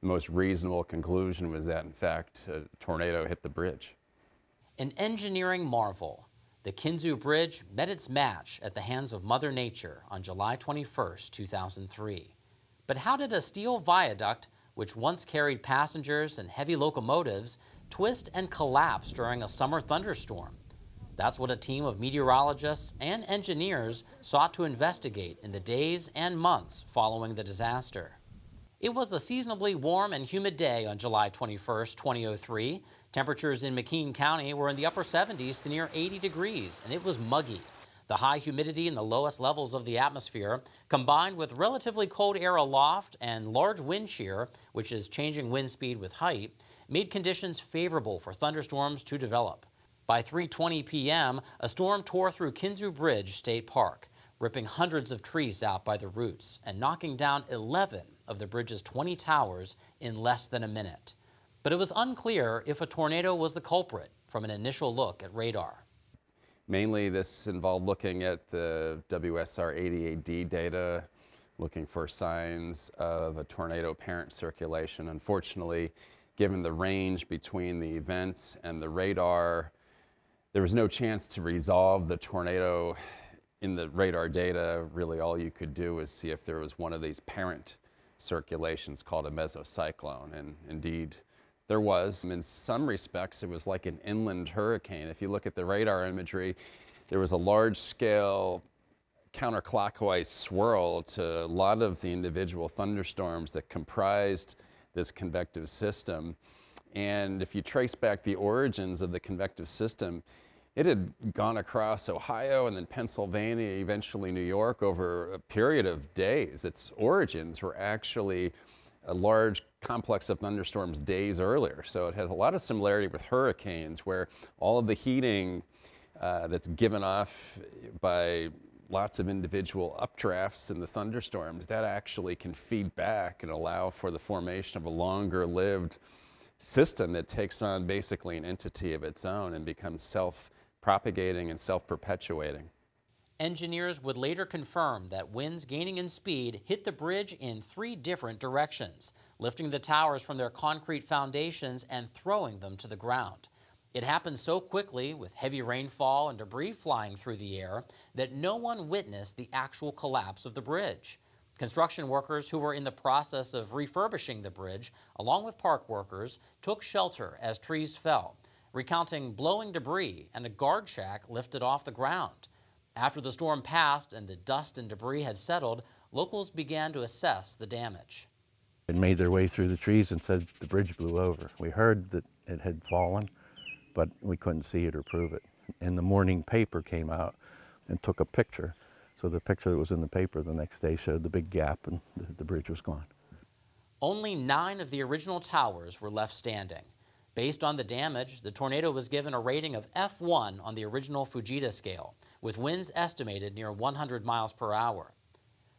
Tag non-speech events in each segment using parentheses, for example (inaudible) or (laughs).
the most reasonable conclusion was that, in fact, a tornado hit the bridge. An engineering marvel, the Kinzua Bridge met its match at the hands of Mother Nature on July 21, 2003. But how did a steel viaduct, which once carried passengers and heavy locomotives, twist and collapse during a summer thunderstorm? That's what a team of meteorologists and engineers sought to investigate in the days and months following the disaster. It was a seasonably warm and humid day on July 21, 2003. Temperatures in McKean County were in the upper 70s to near 80 degrees, and it was muggy. The high humidity and the lowest levels of the atmosphere, combined with relatively cold air aloft and large wind shear, which is changing wind speed with height, made conditions favorable for thunderstorms to develop. By 3.20 p.m., a storm tore through Kinzua Bridge State Park, ripping hundreds of trees out by the roots and knocking down 11 of the bridge's 20 towers in less than a minute but it was unclear if a tornado was the culprit from an initial look at radar. Mainly this involved looking at the WSR 88D data, looking for signs of a tornado parent circulation. Unfortunately, given the range between the events and the radar, there was no chance to resolve the tornado in the radar data. Really all you could do was see if there was one of these parent circulations called a mesocyclone. And indeed, there was. In some respects, it was like an inland hurricane. If you look at the radar imagery, there was a large scale counterclockwise swirl to a lot of the individual thunderstorms that comprised this convective system. And if you trace back the origins of the convective system, it had gone across Ohio and then Pennsylvania, eventually New York over a period of days. Its origins were actually a large complex of thunderstorms days earlier. So it has a lot of similarity with hurricanes where all of the heating uh, that's given off by lots of individual updrafts in the thunderstorms, that actually can feed back and allow for the formation of a longer lived system that takes on basically an entity of its own and becomes self-propagating and self-perpetuating. Engineers would later confirm that winds gaining in speed hit the bridge in three different directions, lifting the towers from their concrete foundations and throwing them to the ground. It happened so quickly, with heavy rainfall and debris flying through the air, that no one witnessed the actual collapse of the bridge. Construction workers who were in the process of refurbishing the bridge, along with park workers, took shelter as trees fell, recounting blowing debris and a guard shack lifted off the ground. After the storm passed and the dust and debris had settled, locals began to assess the damage. It made their way through the trees and said the bridge blew over. We heard that it had fallen, but we couldn't see it or prove it. And the morning paper came out and took a picture. So the picture that was in the paper the next day showed the big gap and the, the bridge was gone. Only nine of the original towers were left standing. Based on the damage, the tornado was given a rating of F1 on the original Fujita scale with winds estimated near 100 miles per hour.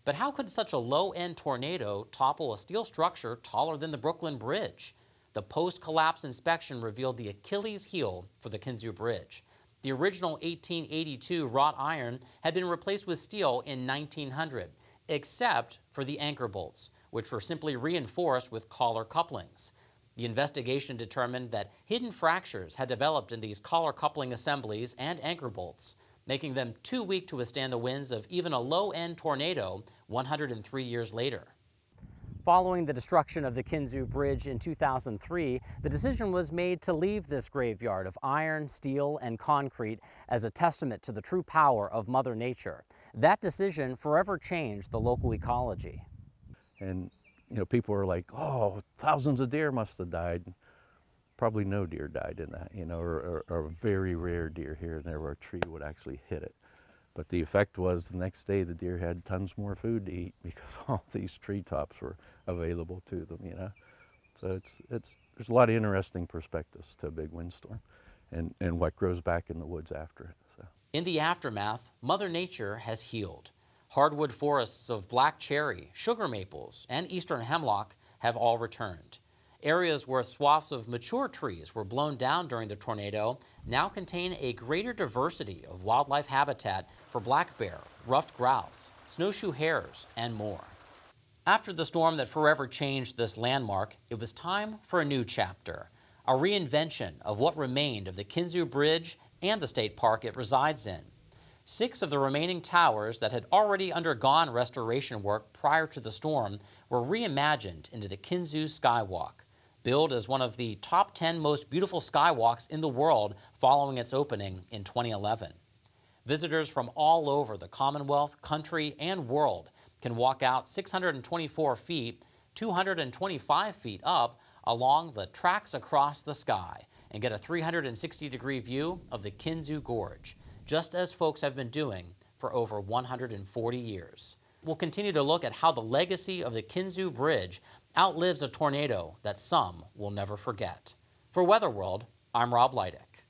But how could such a low-end tornado topple a steel structure taller than the Brooklyn Bridge? The post-collapse inspection revealed the Achilles heel for the Kinzua Bridge. The original 1882 wrought iron had been replaced with steel in 1900, except for the anchor bolts, which were simply reinforced with collar couplings. The investigation determined that hidden fractures had developed in these collar coupling assemblies and anchor bolts making them too weak to withstand the winds of even a low-end tornado 103 years later. Following the destruction of the Kinzua Bridge in 2003, the decision was made to leave this graveyard of iron, steel, and concrete as a testament to the true power of Mother Nature. That decision forever changed the local ecology. And, you know, people were like, oh, thousands of deer must have died probably no deer died in that, you know, or, or, or, a very rare deer here and there where a tree would actually hit it. But the effect was the next day the deer had tons more food to eat (laughs) because all these treetops were available to them, you know. So it's, it's, there's a lot of interesting perspectives to a big windstorm and, and what grows back in the woods after it. So. In the aftermath, Mother Nature has healed. Hardwood forests of black cherry, sugar maples, and eastern hemlock have all returned. Areas where swaths of mature trees were blown down during the tornado now contain a greater diversity of wildlife habitat for black bear, ruffed grouse, snowshoe hares, and more. After the storm that forever changed this landmark, it was time for a new chapter, a reinvention of what remained of the Kinzua Bridge and the state park it resides in. Six of the remaining towers that had already undergone restoration work prior to the storm were reimagined into the Kinzua Skywalk, billed as one of the top 10 most beautiful skywalks in the world following its opening in 2011. Visitors from all over the Commonwealth, country, and world can walk out 624 feet, 225 feet up along the tracks across the sky and get a 360 degree view of the Kinzua Gorge, just as folks have been doing for over 140 years. We'll continue to look at how the legacy of the Kinzua Bridge outlives a tornado that some will never forget. For Weather World, I'm Rob Lydick.